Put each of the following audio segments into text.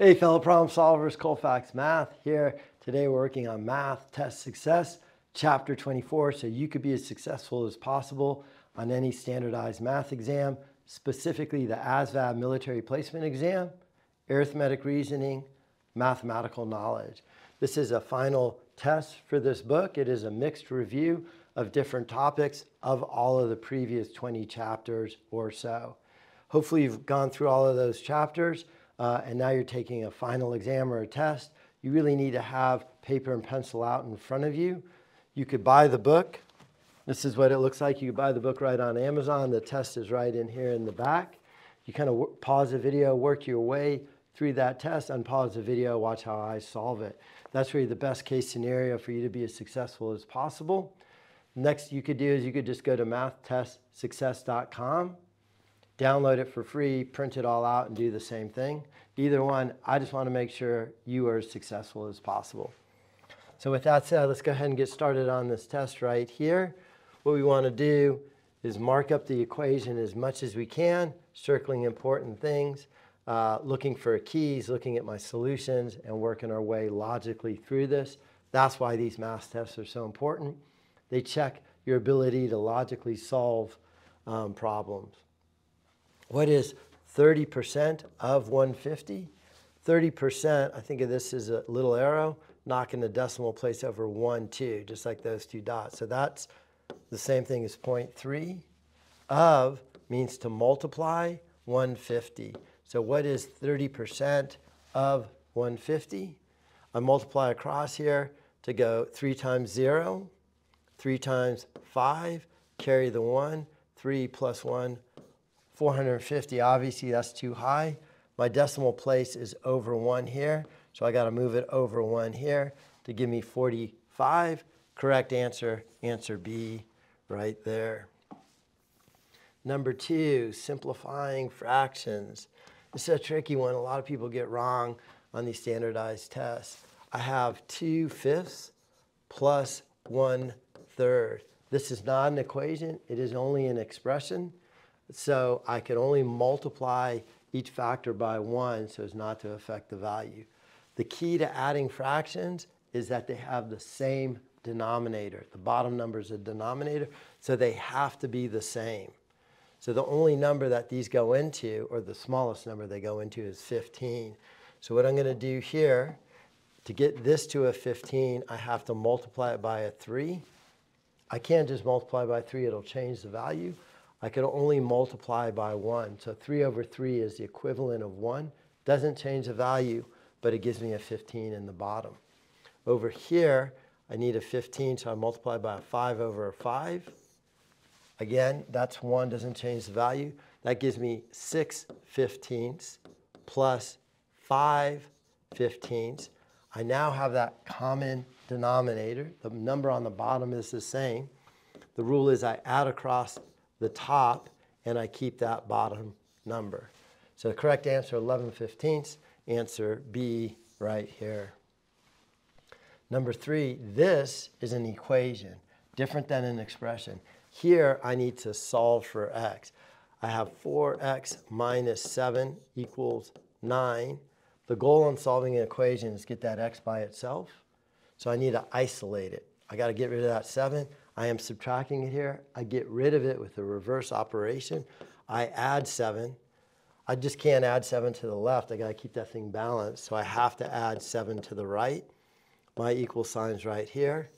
Hey, fellow problem solvers, Colfax Math here. Today we're working on Math Test Success, Chapter 24, so you could be as successful as possible on any standardized math exam, specifically the ASVAB military placement exam, arithmetic reasoning, mathematical knowledge. This is a final test for this book. It is a mixed review of different topics of all of the previous 20 chapters or so. Hopefully you've gone through all of those chapters uh, and now you're taking a final exam or a test, you really need to have paper and pencil out in front of you. You could buy the book. This is what it looks like. You could buy the book right on Amazon. The test is right in here in the back. You kind of pause the video, work your way through that test, unpause the video, watch how I solve it. That's really the best case scenario for you to be as successful as possible. Next you could do is you could just go to mathtestsuccess.com download it for free, print it all out, and do the same thing. Either one, I just want to make sure you are as successful as possible. So with that said, let's go ahead and get started on this test right here. What we want to do is mark up the equation as much as we can, circling important things, uh, looking for keys, looking at my solutions, and working our way logically through this. That's why these math tests are so important. They check your ability to logically solve um, problems. What is 30% of 150? 30%, I think of this as a little arrow, knocking the decimal place over 1, 2, just like those two dots. So that's the same thing as 0.3. Of means to multiply 150. So what is 30% of 150? I multiply across here to go 3 times 0, 3 times 5, carry the 1, 3 plus 1 450, obviously that's too high. My decimal place is over one here, so I gotta move it over one here to give me 45. Correct answer, answer B right there. Number two, simplifying fractions. This is a tricky one. A lot of people get wrong on these standardized tests. I have 2 fifths plus 1 third. This is not an equation. It is only an expression. So I could only multiply each factor by one so as not to affect the value. The key to adding fractions is that they have the same denominator. The bottom number is a denominator, so they have to be the same. So the only number that these go into, or the smallest number they go into is 15. So what I'm gonna do here, to get this to a 15, I have to multiply it by a three. I can't just multiply by three, it'll change the value. I can only multiply by 1. So 3 over 3 is the equivalent of 1. Doesn't change the value, but it gives me a 15 in the bottom. Over here, I need a 15, so I multiply by a 5 over a 5. Again, that's 1, doesn't change the value. That gives me 6 fifteenths plus 5 fifteenths. I now have that common denominator. The number on the bottom is the same. The rule is I add across the top and I keep that bottom number. So the correct answer, 11 fifteenths, answer B right here. Number three, this is an equation, different than an expression. Here, I need to solve for x. I have 4x minus 7 equals 9. The goal in solving an equation is get that x by itself. So I need to isolate it. I got to get rid of that 7. I am subtracting it here. I get rid of it with the reverse operation. I add 7. I just can't add 7 to the left. I got to keep that thing balanced. So I have to add 7 to the right. My equal sign's right here.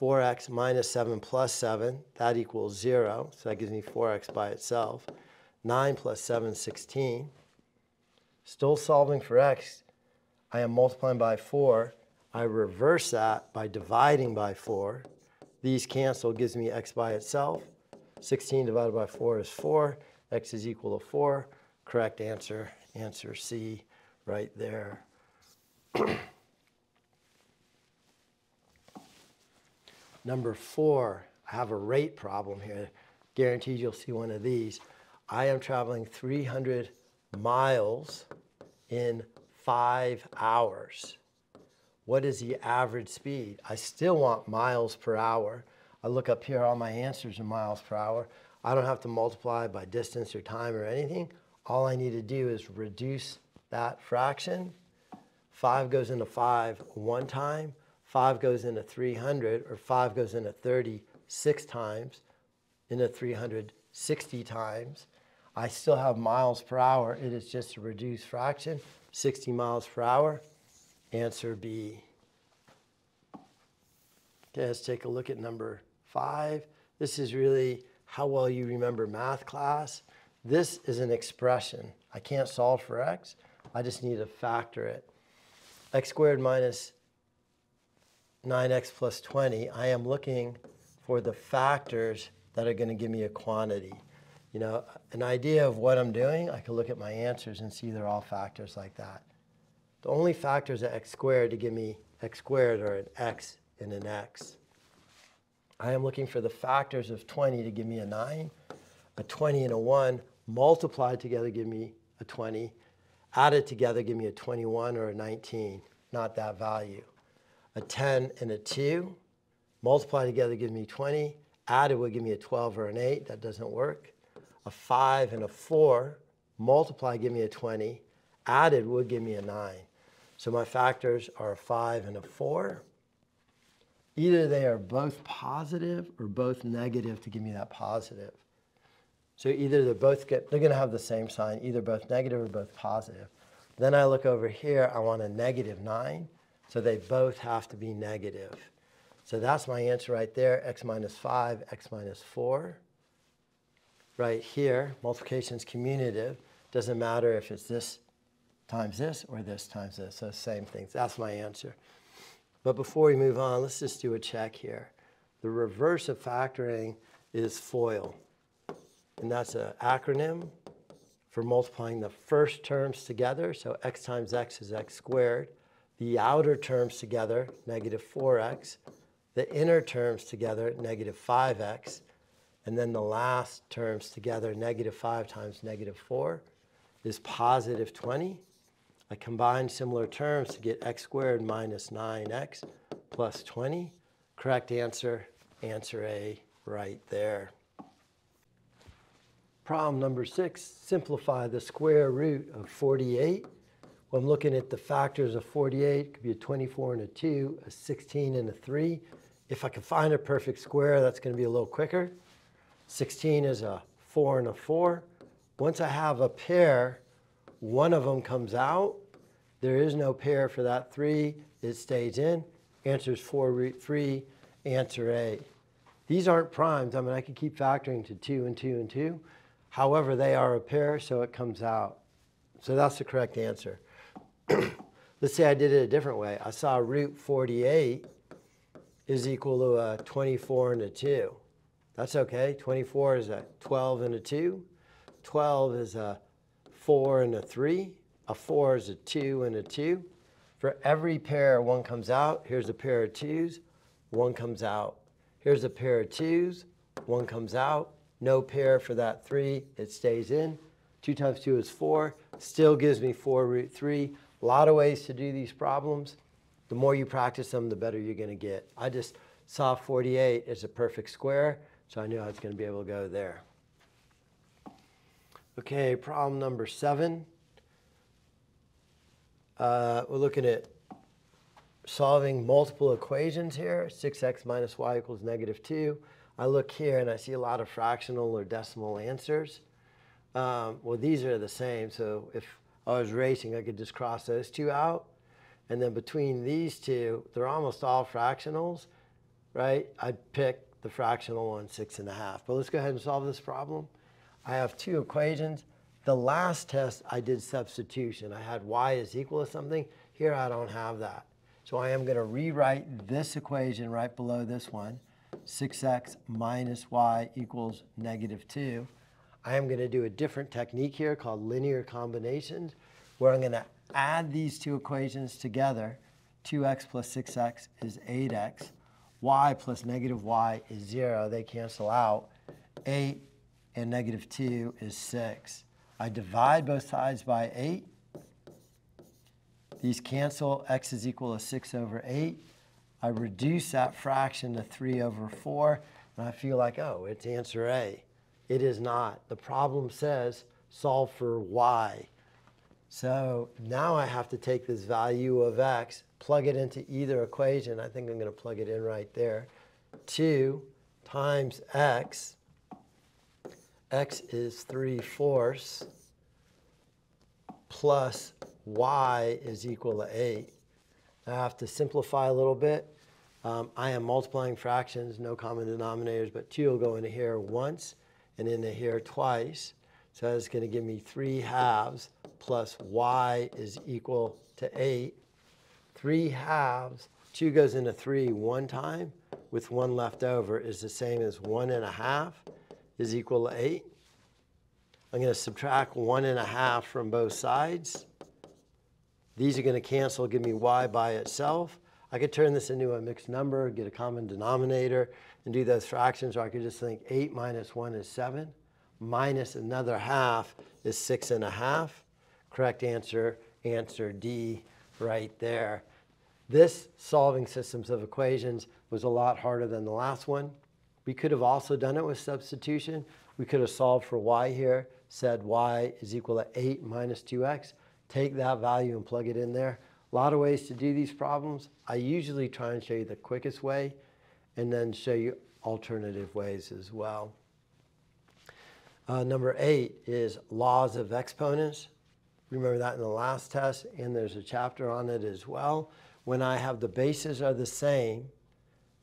4x minus 7 plus 7, that equals 0. So that gives me 4x by itself. 9 plus 7, 16. Still solving for x. I am multiplying by 4. I reverse that by dividing by 4. These cancel, gives me x by itself. 16 divided by 4 is 4. x is equal to 4. Correct answer, answer C right there. Number four, I have a rate problem here. Guaranteed you'll see one of these. I am traveling 300 miles in five hours what is the average speed? I still want miles per hour. I look up here, all my answers are miles per hour. I don't have to multiply by distance or time or anything. All I need to do is reduce that fraction 5 goes into 5 one time, 5 goes into 300, or 5 goes into 36 times, into 360 times. I still have miles per hour. It is just a reduced fraction, 60 miles per hour. Answer B. Okay, let's take a look at number five. This is really how well you remember math class. This is an expression. I can't solve for x. I just need to factor it. x squared minus 9x plus 20. I am looking for the factors that are going to give me a quantity. You know, an idea of what I'm doing, I can look at my answers and see they're all factors like that. The only factors at x squared to give me x squared are an x and an x. I am looking for the factors of 20 to give me a 9, a 20 and a 1 multiplied together give me a 20, added together give me a 21 or a 19, not that value. A 10 and a 2 multiplied together give me 20, added would give me a 12 or an 8, that doesn't work. A 5 and a 4 multiplied give me a 20, added would give me a 9. So my factors are a 5 and a 4. Either they are both positive or both negative to give me that positive. So either they're both get, they're going to have the same sign, either both negative or both positive. Then I look over here, I want a negative 9, so they both have to be negative. So that's my answer right there, x minus 5, x minus 4. Right here, multiplication is commutative. Doesn't matter if it's this times this or this times this, so same things. That's my answer. But before we move on, let's just do a check here. The reverse of factoring is FOIL. And that's an acronym for multiplying the first terms together. So x times x is x squared. The outer terms together, negative 4x. The inner terms together, negative 5x. And then the last terms together, negative 5 times negative 4 is positive 20. I combine similar terms to get x squared minus 9x plus 20. Correct answer, answer A right there. Problem number six, simplify the square root of 48. Well, I'm looking at the factors of 48. It could be a 24 and a 2, a 16 and a 3. If I can find a perfect square, that's going to be a little quicker. 16 is a 4 and a 4. Once I have a pair one of them comes out. There is no pair for that three. It stays in. Answer is 4 root 3. Answer A. These aren't primes. I mean, I could keep factoring to 2 and 2 and 2. However, they are a pair, so it comes out. So that's the correct answer. Let's say I did it a different way. I saw root 48 is equal to a 24 and a 2. That's okay. 24 is a 12 and a 2. 12 is a 4 and a 3. A 4 is a 2 and a 2. For every pair, one comes out. Here's a pair of 2s. One comes out. Here's a pair of 2s. One comes out. No pair for that 3. It stays in. 2 times 2 is 4. Still gives me 4 root 3. A lot of ways to do these problems. The more you practice them, the better you're going to get. I just saw 48 as a perfect square, so I knew I was going to be able to go there. Okay, problem number seven. Uh, we're looking at solving multiple equations here. 6x minus y equals negative 2. I look here and I see a lot of fractional or decimal answers. Um, well, these are the same, so if I was racing, I could just cross those two out. And then between these two, they're almost all fractionals, right? I'd pick the fractional one, six and a half. But let's go ahead and solve this problem. I have two equations. The last test I did substitution. I had y is equal to something. Here I don't have that. So I am going to rewrite this equation right below this one. 6x minus y equals negative 2. I am going to do a different technique here called linear combinations where I'm going to add these two equations together. 2x plus 6x is 8x. y plus negative y is 0. They cancel out. 8 and negative 2 is 6. I divide both sides by 8. These cancel. x is equal to 6 over 8. I reduce that fraction to 3 over 4, and I feel like, oh, it's answer A. It is not. The problem says solve for y. So now I have to take this value of x, plug it into either equation. I think I'm going to plug it in right there. 2 times x, x is 3 fourths, plus y is equal to 8. I have to simplify a little bit. Um, I am multiplying fractions, no common denominators, but 2 will go into here once and into here twice. So that's going to give me 3 halves plus y is equal to 8. 3 halves, 2 goes into 3 one time with 1 left over is the same as 1 and a half is equal to 8. I'm going to subtract 1 and a half from both sides. These are going to cancel, give me y by itself. I could turn this into a mixed number, get a common denominator, and do those fractions, or I could just think 8 minus 1 is 7 minus another half is six and a half. Correct answer, answer D right there. This solving systems of equations was a lot harder than the last one. We could have also done it with substitution. We could have solved for y here, said y is equal to 8 minus 2x. Take that value and plug it in there. A lot of ways to do these problems. I usually try and show you the quickest way and then show you alternative ways as well. Uh, number eight is laws of exponents. Remember that in the last test, and there's a chapter on it as well. When I have the bases are the same,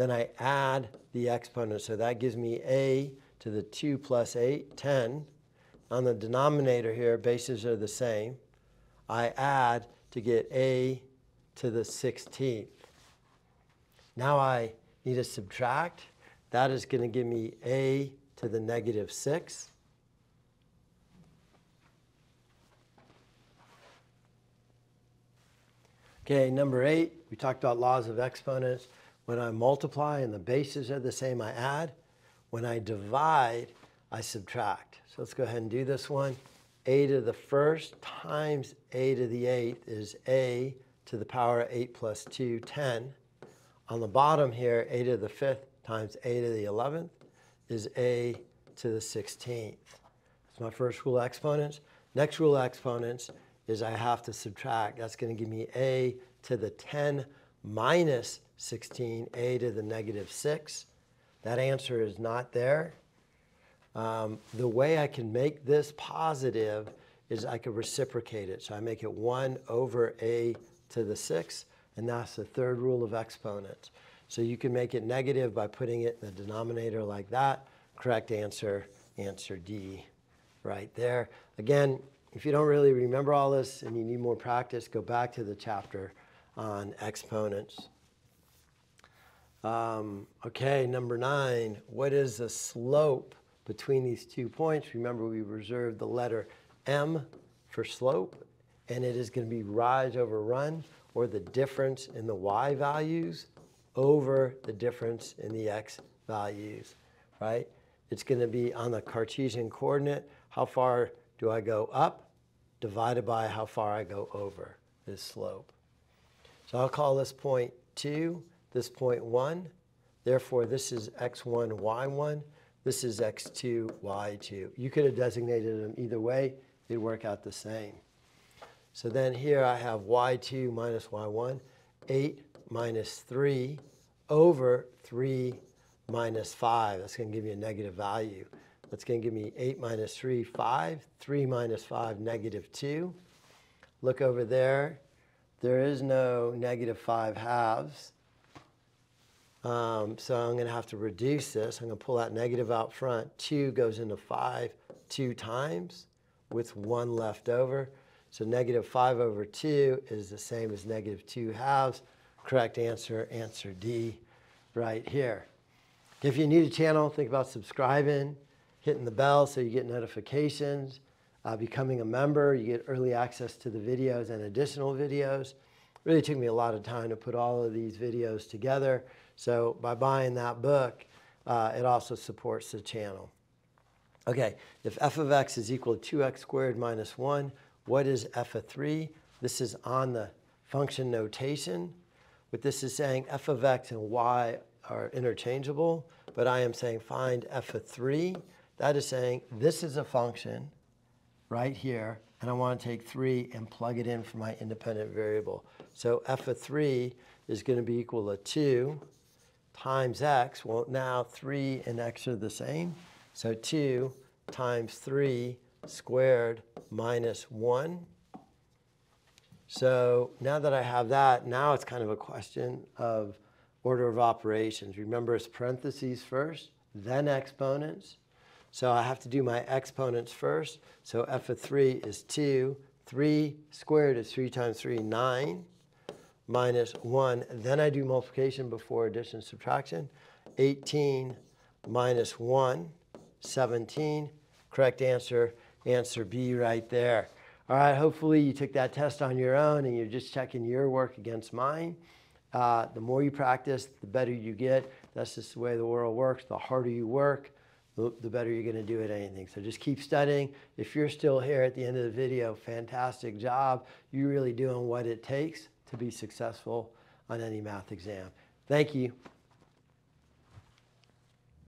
then I add the exponents. So that gives me a to the 2 plus 8, 10. On the denominator here, bases are the same. I add to get a to the 16th. Now I need to subtract. That is going to give me a to the negative 6. Okay, number eight, we talked about laws of exponents. When I multiply and the bases are the same, I add. When I divide, I subtract. So let's go ahead and do this one. a to the first times a to the eighth is a to the power of 8 plus 2, 10. On the bottom here, a to the fifth times a to the 11th is a to the 16th. That's my first rule of exponents. Next rule of exponents is I have to subtract. That's going to give me a to the 10 minus 16, a to the negative 6. That answer is not there. Um, the way I can make this positive is I could reciprocate it. So I make it 1 over a to the 6, and that's the third rule of exponents. So you can make it negative by putting it in the denominator like that. Correct answer, answer D right there. Again, if you don't really remember all this and you need more practice, go back to the chapter on exponents. Um, okay, number nine, what is the slope between these two points? Remember, we reserved the letter M for slope, and it is going to be rise over run, or the difference in the y values over the difference in the x values, right? It's going to be on the Cartesian coordinate. How far do I go up divided by how far I go over this slope. So I'll call this point 2, this point 1. Therefore, this is x1, y1. This is x2, y2. You could have designated them either way. They'd work out the same. So then here I have y2 minus y1, 8 minus 3 over 3 minus 5. That's going to give you a negative value. That's going to give me 8 minus 3, 5. 3 minus 5, negative 2. Look over there. There is no negative 5 halves. Um, so I'm going to have to reduce this. I'm going to pull that negative out front. 2 goes into 5 two times with 1 left over. So negative 5 over 2 is the same as negative 2 halves. Correct answer, answer D right here. If you're new to channel, think about subscribing hitting the bell so you get notifications, uh, becoming a member, you get early access to the videos and additional videos. really took me a lot of time to put all of these videos together. So by buying that book, uh, it also supports the channel. Okay, if f of x is equal to 2x squared minus 1, what is f of 3? This is on the function notation. What this is saying, f of x and y are interchangeable, but I am saying find f of 3. That is saying this is a function right here, and I want to take 3 and plug it in for my independent variable. So f of 3 is going to be equal to 2 times x. Well, now 3 and x are the same. So 2 times 3 squared minus 1. So now that I have that, now it's kind of a question of order of operations. Remember, it's parentheses first, then exponents. So I have to do my exponents first. So f of 3 is 2. 3 squared is 3 times 3, 9, minus 1. Then I do multiplication before addition subtraction. 18 minus 1, 17. Correct answer, answer B right there. All right, hopefully you took that test on your own and you're just checking your work against mine. Uh, the more you practice, the better you get. That's just the way the world works. The harder you work, the, the better you're going to do at anything. So just keep studying. If you're still here at the end of the video, fantastic job. You're really doing what it takes to be successful on any math exam. Thank you.